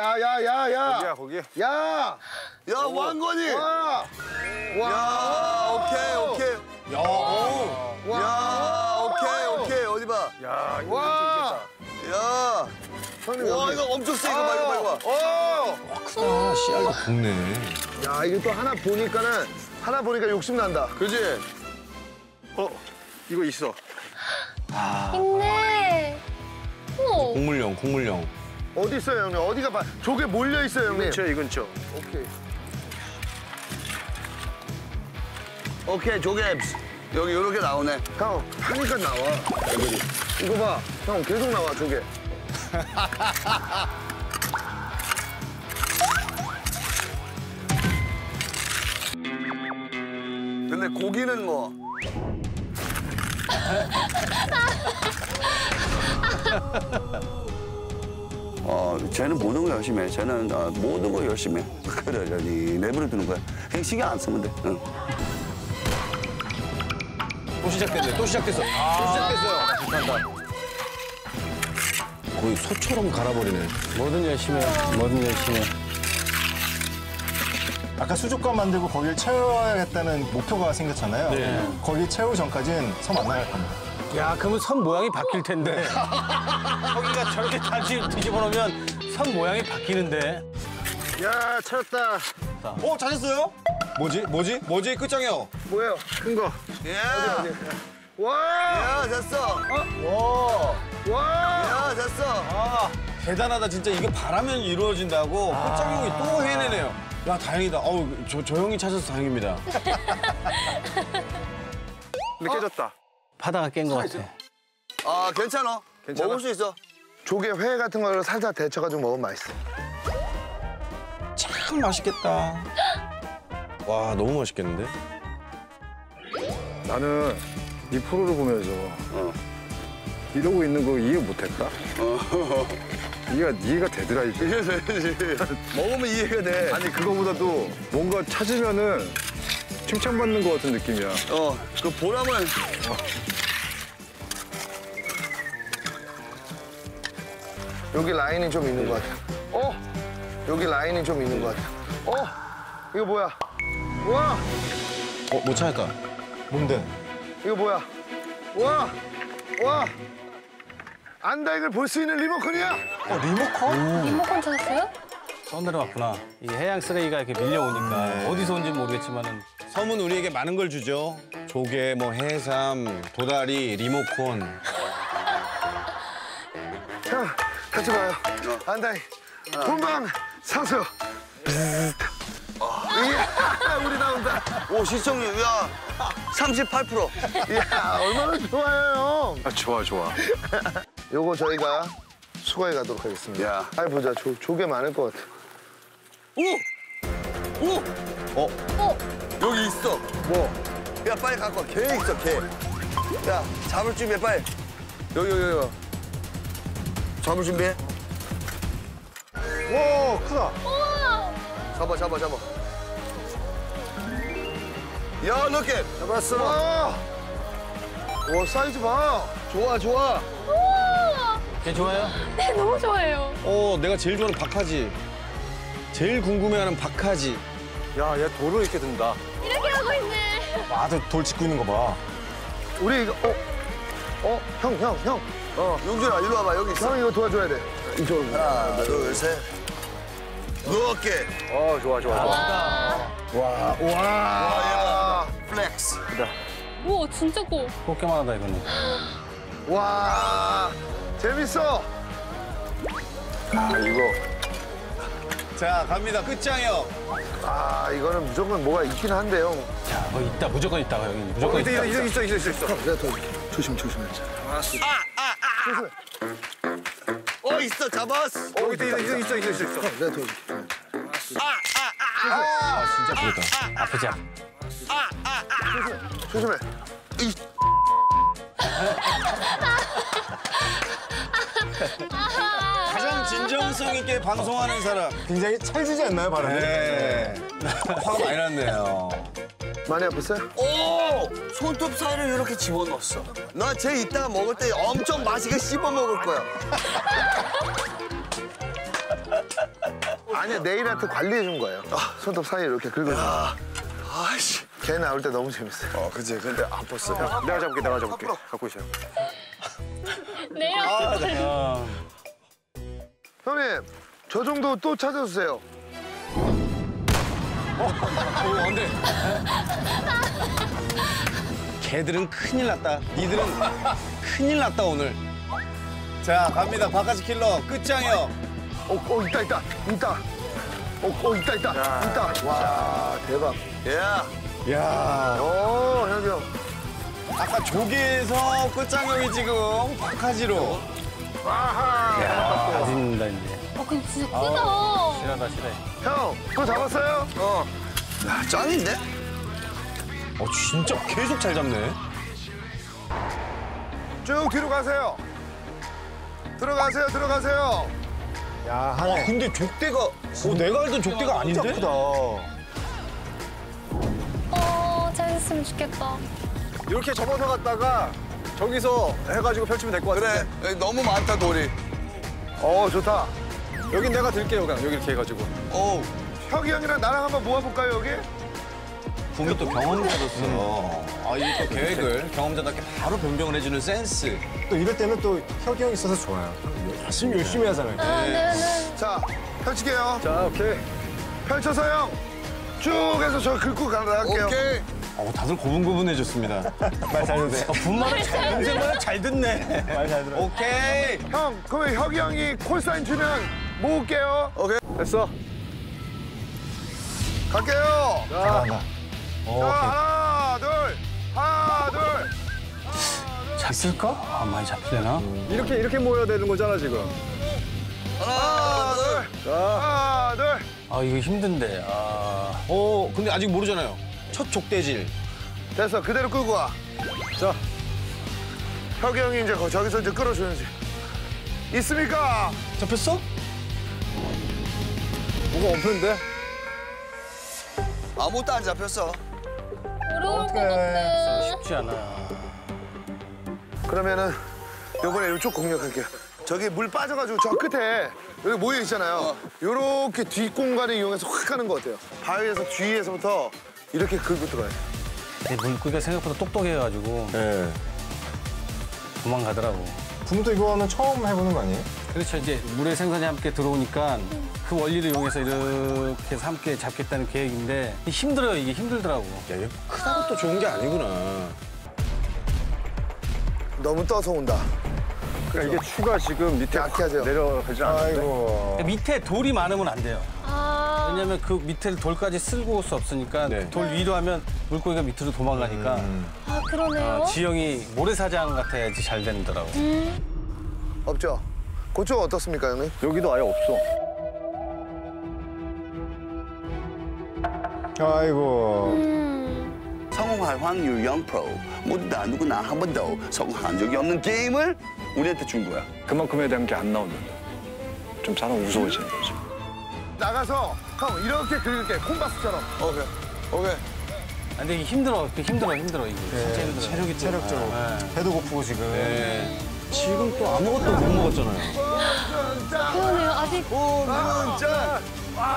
야, 야, 야, 야. 거기야 거기. 야. 야 왕건이. 와. 와. 야 오케이 오케이. 야, 오. 와. 야 오케이 오케이 어디 봐. 야, 이거 와. 야. 형님 와 여기. 이거 엄청 세 이거 봐 이거 봐 이거 봐. 어. 아, 씨알도 굵네. 야, 이게 또 하나 보니까는 하나 보니까 욕심 난다. 그지? 어, 이거 있어. 있네. 어. 곡물용, 곡물용. 어디 있어요, 형님? 어디가 봐. 조개 몰려 있어요, 형님. 근처 이 근처. 오케이. 오케이 조개ब्스. 여기 이렇게 나오네. 형, 하니까 나와. 애들이. 이거 봐. 형, 계속 나와, 조개. 근데 고기는 뭐. 어, 쟤는 모든 거 열심히 해. 쟤는 어, 모든 거 열심히 해. 그래, 저기 내버려 두는 거야. 그냥 신경 안 쓰면 돼. 응. 또 시작됐네, 또 시작됐어. 또 시작됐어요. 비슷한다. 거의 소처럼 갈아버리네. 뭐든 열심히 해. 뭐든 열심히 해. 아까 수족관 만들고 거기를 채워야겠다는 목표가 생겼잖아요. 네. 거기 채우기 전까지는 섬 안 나갈 겁니다. 야, 그러면 선 모양이 바뀔 텐데. 거기가 저렇게 다 뒤- 뒤집어 놓으면 선 모양이 바뀌는데. 야, 찾았다. 어, 찾았어요? 뭐지? 뭐지? 뭐지? 끝장이요. 뭐예요? 큰 거. 야, 와! 야, 됐어. 와! 야, 됐어. 아, 대단하다. 진짜 이게 바라면 이루어진다고 끝장 형이 또 해내네요. 야, 다행이다. 어우, 저, 저 형이 찾아서 다행입니다. 근데 깨졌다. 바다가 깬 것 같아. 아, 괜찮아. 괜찮아? 먹을 수 있어. 조개 회 같은 거를 살짝 데쳐가지고 먹으면 맛있어. 참 맛있겠다. 와, 너무 맛있겠는데? 나는 이 프로를 보면서 어. 이러고 있는 거 이해 못했다. 이해가 이해가 되더라 해야지. 먹으면 이해가 돼. 아니 그거보다도 뭔가 찾으면은 칭찬받는 것 같은 느낌이야. 어, 그 보람은 여기 라인이 좀 있는 것 같아. 어? 여기 라인이 좀 있는 것 같아. 어? 이거 뭐야? 와! 어, 못 찾았다. 뭔데? 이거 뭐야? 와! 와! 안다익을 볼수 있는 리모컨이야? 어, 리모컨? 리모컨 찾았어요? 떠내려왔구나. 이 해양 쓰레기가 이렇게 밀려오니까 어디서 온지 모르겠지만 은 섬은 우리에게 많은 걸 주죠. 조개, 뭐 해삼, 도다리, 리모콘. 같이 봐요. 안다익. 본방 사수. 이야, 우리 나온다. 오, 시청률, 야, 38%. 이야, 얼마나 좋아요, 형. 아 좋아 좋아. 요거 저희가 수거해 가도록 하겠습니다. 야. 빨리 보자. 조, 조개 많을 것 같아. 오! 오! 어? 어? 여기 있어. 뭐? 야, 빨리 갖고 와. 개 있어, 개. 야, 잡을 준비해, 빨리. 여기, 여기, 여기. 잡을 준비해. 와, 크다. 우와! 잡아, 잡아, 잡아. 야, 넣게. 잡았어. 와, 와 사이즈 봐. 좋아, 좋아. 우와! 걔 좋아요? 네, 너무 좋아해요. 어, 내가 제일 좋아하는 박하지. 제일 궁금해하는 박하지. 야얘 도로 이렇게 든다. 이렇게 하고 있네. 아들 돌 짚고 있는 거 봐. 우리 이거 어, 어, 형, 형, 형. 어, 용준아, 이리 와봐. 여기 있어. 형 이거 도와줘야 돼. 이쪽으로. 하나, 둘, 셋. 넣게. 어 좋아 좋아 좋아. 와. 와, 와, flex. 우와, 진짜 커. 꽃게만 하다 이거는. 와, 재밌어. 아 이거 자, 갑니다. 끝장이요. 아, 이거는 무조건 뭐가 있긴 한데요. 자, 뭐 있다. 무조건 있다. 여기 어, 무조건 있다 있다. 있어 있어 있어 있어 있어. 내가 더 조심, 조심해. 어, 있어. 잡았어. 어 있다 있어 있어 있어 있어 있어. 있어. 내가 더. 진짜 부르다. 아프지 않아. 조심해. 가장 진정성 있게 방송하는 사람. 굉장히 찰지지 않나요, 발음이? 네. 화가 많이 났네요. 많이 아팠어요? 오! 손톱 사이를 이렇게 집어넣었어. 나 쟤 이따가 먹을 때 엄청 맛있게 씹어 먹을 거야. 아니야 네일아트 관리해 준 거예요. 손톱 사이 이렇게 긁어줘. 아이씨. 걔 나올 때 너무 재밌어요. 어, 그치. 근데 아팠어. 내가 잡을게, 내가 잡을게. 갖고 있어요. 내일 아, 형님 저 정도 또 찾아주세요. 오, 안 돼. 걔들은 큰일 났다. 니들은 큰일 났다, 오늘. 자, 갑니다. 바카지 킬러 끝장이요. 어, 어 있다 있다 있다. 어, 어 있다 있다 있다. 와 대박. 야. 야오 형이 형. 아까 조개에서 끝장형이 지금 바카지로. 다 짓는다 이제. 어, 근데 진짜 크다. 싫어다 싫어. 형, 또 잡았어요? 어. 야, 짱인데? 어, 진짜 계속 잘 잡네. 쭉 뒤로 가세요. 들어가세요, 들어가세요. 야 와, 하네. 근데 족대가, 어, 내가 알던 족대가 아닌데? 진짜 크다. 어, 잘했으면 좋겠다. 이렇게 접어서 갔다가 저기서 해가지고 펼치면 될것 그래. 같은데. 여기 너무 많다, 돌이. 어, 좋다. 여긴 내가 들게요, 그냥. 여기 이렇게 해가지고. 어우. 혁이 형이랑 나랑 한번 모아볼까요, 여기? 붐이 또 경험자로서 아, 이게 또 계획을 경험자답게 바로 변경을 해주는 센스. 또 이럴 때는 또 혁이 형 있어서 좋아요. 열심히 열심히 하잖아요. 아, 네네. 자, 펼칠게요. 자, 오케이. 펼쳐서 형. 쭉 해서 저 긁고 가갈게요. 오케이. 어, 다들 고분고분해졌습니다. 말 잘 듣네. 어, 분말을 잘, 분말을 잘 듣네. 말 잘 들어. 오케이. 형, 그러면 혁이 형이 콜사인 주면 모을게요. 오케이. 됐어. 갈게요. 잘한다. 자, 하나, 둘. 하나, 둘. 잡힐까? 아, 많이 잡히려나? 이렇게, 이렇게 모여야 되는 거잖아, 지금. 하나, 둘. 자, 하나, 둘. 아, 이거 힘든데. 아. 어, 근데 아직 모르잖아요. 첫 족대질. 됐어, 그대로 끌고 와. 자. 혁이 형이 이제 거- 저기서 이제 끌어줘야지. 있습니까? 잡혔어? 뭐가 없는데? 아무것도 안 잡혔어. 어려울 것. 같아. 쉽지 않아. 그러면은 요번에 이쪽 공략할게요. 저기 물 빠져가지고 저 끝에 여기 모여 있잖아요. 요렇게 뒷공간을 이용해서 확 가는 거 어때요? 바위에서 뒤에서부터 이렇게 긁고 들어가요. 이 물고기가 생각보다 똑똑해가지고 네. 도망가더라고. 붐도 이거는 처음 해보는 거 아니에요? 그렇죠. 이제 물에 생선이 함께 들어오니까 그 원리를 이용해서 이렇게 해서 함께 잡겠다는 계획인데 힘들어요. 이게 힘들더라고. 야, 얘 크다고 또 좋은 게 아니구나. 너무 떠서 온다. 그러니까 이게 추가 지금 밑에 약해 하세요. 내려가지 않는데. 아이고. 밑에 돌이 많으면 안 돼요. 아, 왜냐면 그 밑에 돌까지 쓸고 올 수 없으니까 네. 돌 위로 하면 물고기가 밑으로 도망가니까 아 그러네요. 어, 지형이 모래사장 같아야지 잘 되더라고. 없죠? 그쪽 어떻습니까, 형님? 여기도 아예 없어. 아이고. 음. 성공할 확률 0%. 모두 다 누구나 한 번도 성공한 적이 없는 게임을 우리한테 준 거야. 그만큼에 대한 게 안 나온다. 좀 사람 무서워지는 거지. 나가서 형 이렇게 긁을게. 콩바스처럼. 오케이. 오케이. 아, 근데 이게 힘들어. 힘들어, 힘들어, 이게. 진짜 힘들어. 체력이 또- 체력적으로. 배도 고프고 지금. 네. 지금 또 아무것도 못 먹었잖아요. 그러네요. 아직 홈준짠!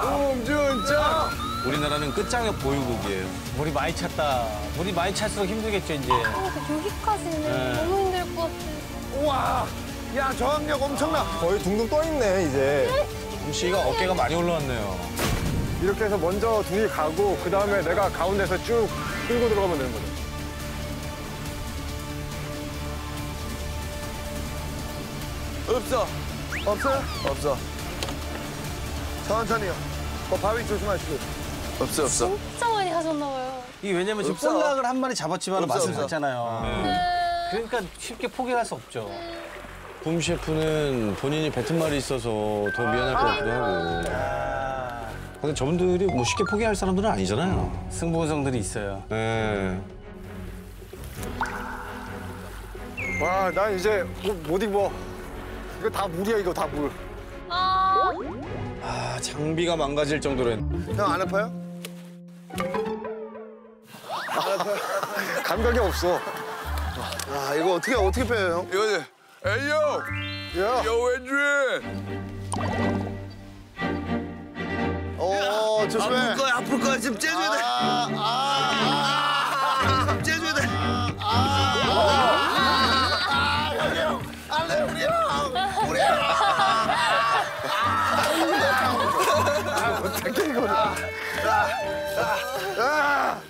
홈준짠! 우리나라는 끝장역 보유국이에요. 물이 많이 찼다. 물이 많이 찰수록 힘들겠죠, 이제. 어, 여기까지는 네. 너무 힘들 것 같아. 우와. 야, 저항력 엄청나. 거의 둥둥 떠 있네 이제. 씨가 어깨가 많이 올라왔네요. 이렇게 해서 먼저 둘이 가고 그 다음에 내가 가운데서 쭉 끌고 들어가면 되는 거죠. 없어. 없어요? 없어. 천천히요. 그 바위 조심하시고. 없어, 없어. 진짜 많이 하셨나 봐요. 이게 왜냐면 지금. 볼락을 한 마리 잡았지만 없어, 맛을. 봤잖아요. 네. 그러니까 쉽게 포기할 수 없죠. 붐 셰프는 본인이 뱉은 말이 있어서 더 미안할 것 같기도 하고. 근데 저분들이 뭐 쉽게 포기할 사람들은 아니잖아요. 승부성들이 있어요. 네. 와, 난 이제 못, 못 입어. 이거 다 물이야, 이거 다 물. 아, 아, 장비가 망가질 정도로. 했- 형 안 아파요? 감각이 없어. 야, 이거 어떻게 어떻게 빼요, 형? 이거지. 에이요! 야, 요, 웬준! 어 조심해. 아플 거야 아플 거야 지금 째줘야 돼. 아, 아, 지금 째줘야 돼. 알레 우리 형, 우리 형. 어떻게 이거? 아,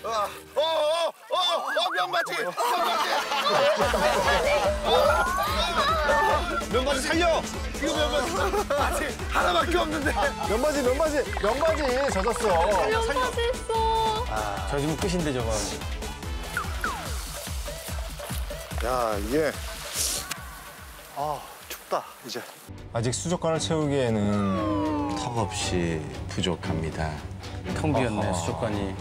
어, 어, 어, 어, 면바지, 면바지. 면바지 살려. 이거 면바지 아직 하나밖에 없는데. 면바지 면바지 면바지 젖었어. 연바지 있어. 젖으면 끝인데 저거. 야 이게 아 춥다 이제. 아직 수족관을 채우기에는 턱 없이 부족합니다. 텅 비었네 수족관이.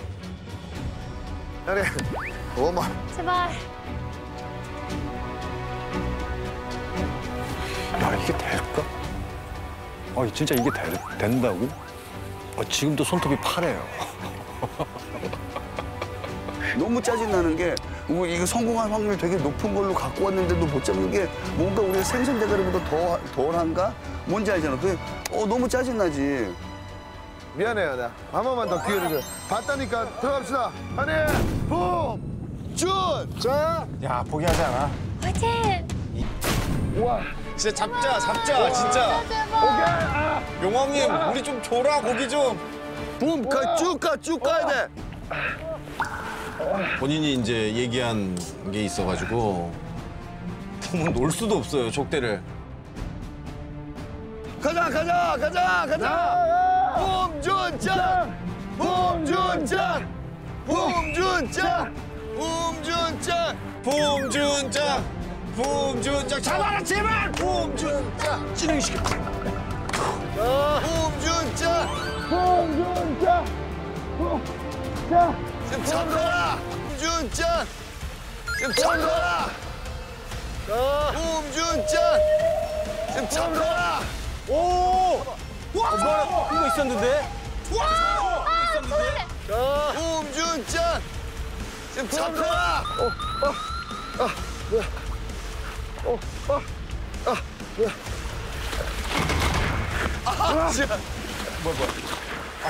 아니, 어머. 제발. 야 이게 될까? 아 진짜 이게 될- 된다고? 아, 지금도 손톱이 파래요. 너무 짜증나는 게 뭐 이거 성공할 확률이 되게 높은 걸로 갖고 왔는데도 못 잡는 게 뭔가 우리가 생선 대가리보다 더 덜한가? 뭔지 알잖아. 그 어, 너무 짜증나지. 미안해요, 나. 한 번만 더 기회를 줘. 봤다니까 들어갑시다. 하니, 붐, 준. 자, 야 포기하지 않아. 화이팅! 진짜 잡자, 잡자, 진짜. 제발. 용왕님, 우리 좀 줘라, 고기 좀. 붐, 가, 쭉 가, 쭉 가야 돼. 본인이 이제 얘기한 게 있어가지고 너무 놀 수도 없어요, 족대를. 가자, 가자, 가자, 가자. 붐준짱, 붐준짱, 붐준짱, 붐준짱. 붐준 장! 붐준장! 잡아라, 제발! 붐준장! 진행시켜. 붐준짱, 지금 잡혀라. 붐준짱, 지금 잡혀라. 붐준짱, 지금 잡혀라. 이거 있었는데? 붐준짱, 지금 잡혀라.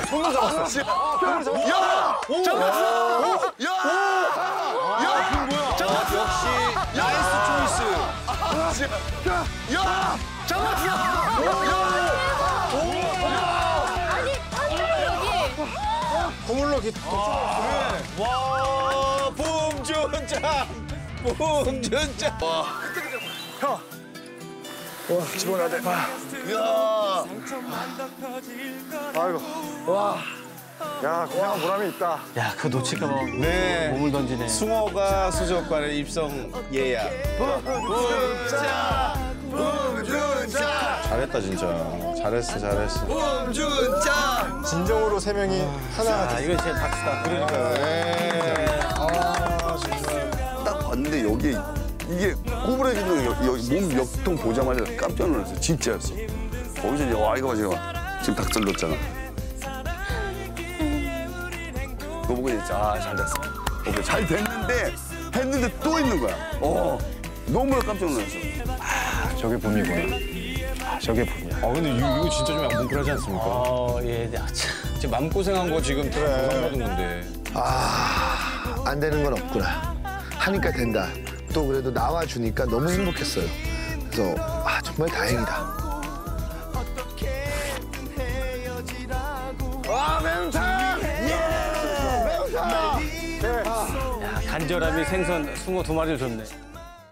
손으로 잡았어. 야, 잡았어. 야, 야, 뭐야? 잡았어. 역시 나이스 초이스. 야, 잡았어. 아니, 아니, 여기. 고물로 기 와, 붐준장! 붐준장! 집어넣어야 돼. 야, 아이고 와. 야 그냥 보람이 있다. 야 그거 놓칠까 봐 네. 몸을 던지네. 숭어가 수족관에 입성 예약. 잘했다 진짜. 잘했어 잘했어. 붐준짱. 진정으로 세 명이 하나가 아 이건 진짜 닥스다. 그러니까. 네. 아 진짜. 딱 봤는데 여기 이게 구부러지는 몸 역통 보자마자 깜짝 놀랐어. 진짜였어. 거기서 이제 와 이거 봐 지금 지금 닭살 넣었잖아. 그거 보고 이제 아잘 됐어. 오케이 잘 됐는데 했는데 또 있는 거야. 어 너무 깜짝 놀랐어. 저게 봄이구나. 아, 저게 봄이야. 아 근데 이거, 이거 진짜 좀 뭉클하지 않습니까? 어 예. 아, 참. 지금 마음 고생한 거 지금 다 보상받은 건데. 아, 안 되는 건 없구나. 하니까 된다. 또 그래도 나와주니까 너무 행복했어요. 그래서 아 정말 다행이다. 아 매운탕! 예! 매운탕! 야, 간절함이 생선 숭어 두 마리를 줬네.